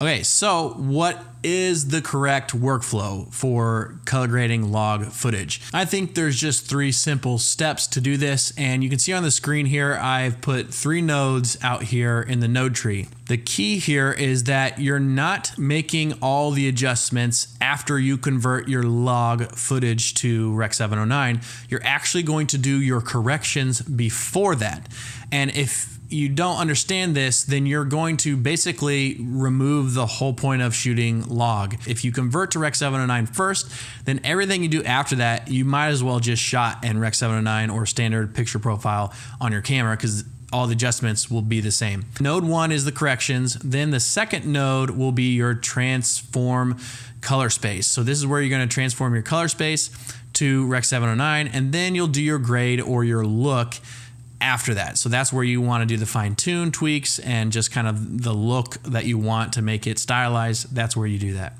Okay, so what is the correct workflow for color grading log footage? I think there's just three simple steps to do this, and you can see on the screen here, I've put three nodes out here in the node tree. The key here is that you're not making all the adjustments after you convert your log footage to Rec 709. You're actually going to do your corrections before that. And if you don't understand this, then you're going to basically remove the whole point of shooting log. If you convert to Rec 709 first, then everything you do after that, you might as well just shot in Rec 709 or standard picture profile on your camera because all the adjustments will be the same. Node one is the corrections. Then the second node will be your transform color space. So this is where you're going to transform your color space to Rec 709, and then you'll do your grade or your look after that. So that's where you want to do the fine tune tweaks and just kind of the look that you want to make it stylized. That's where you do that.